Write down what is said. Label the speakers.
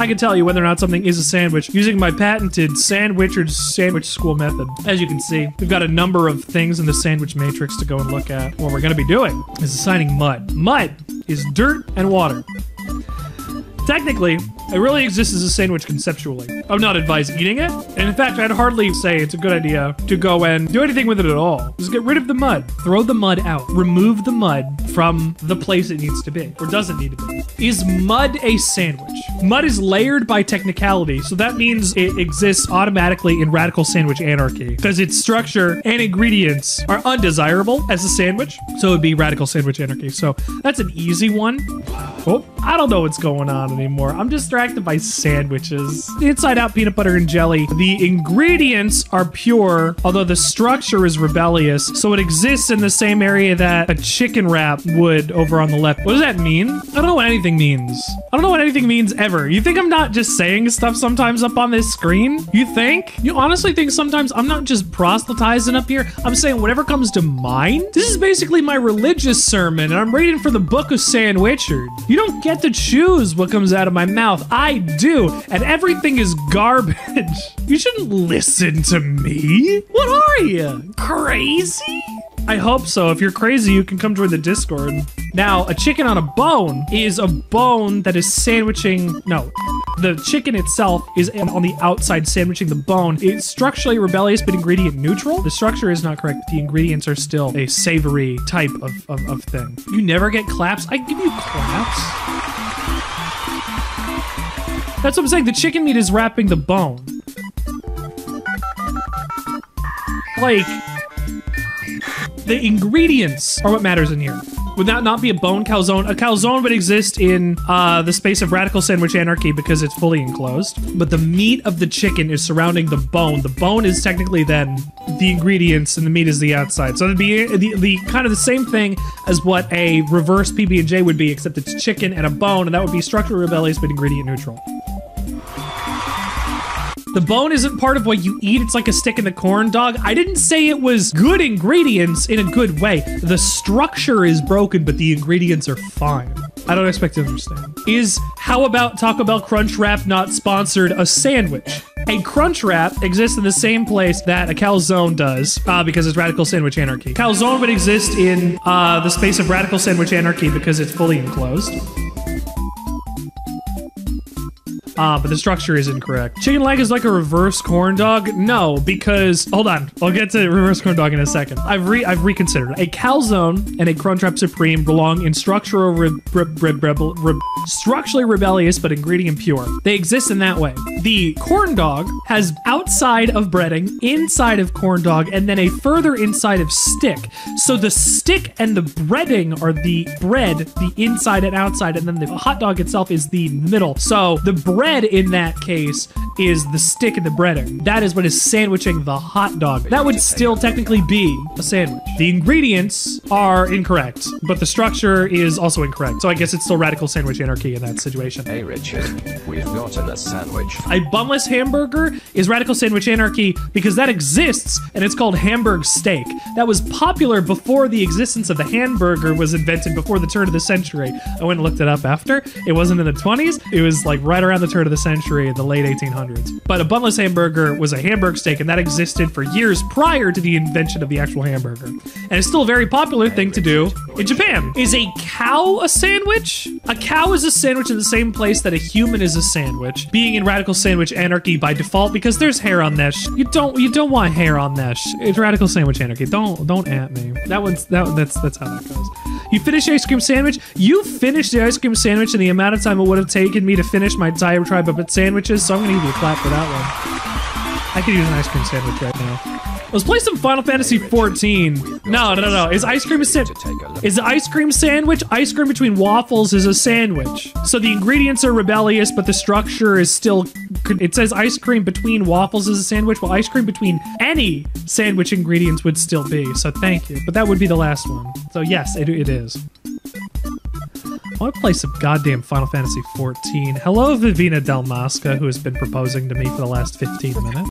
Speaker 1: I can tell you whether or not something is a sandwich using my patented Sandwichard's sandwich school method. As you can see, we've got a number of things in the sandwich matrix to go and look at. What we're going to be doing is assigning mud. Mud is dirt and water. Technically, it really exists as a sandwich conceptually. I would not advise eating it. And in fact, I'd hardly say it's a good idea to go and do anything with it at all. Just get rid of the mud. Throw the mud out. Remove the mud from the place it needs to be, or doesn't need to be. Is mud a sandwich? Mud is layered by technicality, so that means it exists automatically in radical sandwich anarchy because its structure and ingredients are undesirable as a sandwich. So it would be radical sandwich anarchy. So that's an easy one. Oh, I don't know what's going on anymore. I'm distracted by sandwiches. Inside out peanut butter and jelly. The ingredients are pure, although the structure is rebellious. So it exists in the same area that a chicken wrap would over on the left. What does that mean? I don't know what anything means. I don't know what anything means ever. You think I'm not just saying stuff sometimes up on this screen? You think? You honestly think sometimes I'm not just proselytizing up here? I'm saying whatever comes to mind? This is basically my religious sermon, and I'm reading for the book of Sandwichard. You don't get to choose what comes out of my mouth. I do, and everything is garbage. You shouldn't listen to me. What are you? Crazy? I hope so. If you're crazy, you can come join the Discord. Now, a chicken on a bone is a bone that is sandwiching. No, the chicken itself is on the outside sandwiching the bone. It's structurally rebellious but ingredient neutral. The structure is not correct. But the ingredients are still a savory type of, of, of thing. You never get claps. I give you claps. That's what I'm saying. The chicken meat is wrapping the bone. Like, the ingredients are what matters in here. Would that not be a bone calzone? A calzone would exist in uh, the space of radical sandwich anarchy because it's fully enclosed. But the meat of the chicken is surrounding the bone. The bone is technically then the ingredients, and the meat is the outside. So it'd be the, the kind of the same thing as what a reverse PB and J would be, except it's chicken and a bone, and that would be structurally rebellious but ingredient neutral. The bone isn't part of what you eat. It's like a stick in the corn dog. I didn't say it was good ingredients in a good way. The structure is broken, but the ingredients are fine. I don't expect to understand. Is how about Taco Bell Crunch Wrap not sponsored a sandwich? A crunch wrap exists in the same place that a calzone does, uh, because it's radical sandwich anarchy. Calzone would exist in uh, the space of radical sandwich anarchy because it's fully enclosed. Uh, but the structure is incorrect. Chicken leg is like a reverse corn dog? No, because hold on, I'll get to reverse corn dog in a second. I've re I've reconsidered. A calzone and a Crunchwrap Supreme belong in structural re re re rebel re structurally rebellious but ingredient pure. They exist in that way. The corn dog has outside of breading, inside of corn dog, and then a further inside of stick. So the stick and the breading are the bread, the inside and outside, and then the hot dog itself is the middle. So the bread in that case is the stick and the breading. That is what is sandwiching the hot dog. That would still technically be a sandwich. The ingredients are incorrect, but the structure is also incorrect. So I guess it's still radical sandwich anarchy in that situation.
Speaker 2: Hey Richard, we've gotten a sandwich.
Speaker 1: A bunless hamburger is radical sandwich anarchy because that exists and it's called Hamburg steak. That was popular before the existence of the hamburger was invented before the turn of the century. I went and looked it up after. It wasn't in the 20s. It was like right around the turn of the century, the late 1800s. But a bunless hamburger was a hamburger steak and that existed for years prior to the invention of the actual hamburger. And it's still a very popular thing to do in Japan. Is a cow a sandwich? A cow is a sandwich in the same place that a human is a sandwich, being in radical sandwich anarchy by default because there's hair on this. You don't you don't want hair on this. It's radical sandwich anarchy. Don't don't at me. That one's that that's that's how that goes. You finish the ice cream sandwich. You finished the ice cream sandwich in the amount of time it would have taken me to finish my diatribe of sandwiches. So I'm gonna give you a clap for that one. I could use an ice cream sandwich right now. Let's play some Final Fantasy 14. No, no, no, no. Is ice cream a sa- Is the ice cream sandwich? Ice cream between waffles is a sandwich. So the ingredients are rebellious, but the structure is still. It says ice cream between waffles is a sandwich. Well, ice cream between any sandwich ingredients would still be. So thank you. But that would be the last one. So yes, it, it is. I want to play some goddamn Final Fantasy 14. Hello, Vivina Del Masca, who has been proposing to me for the last 15 minutes.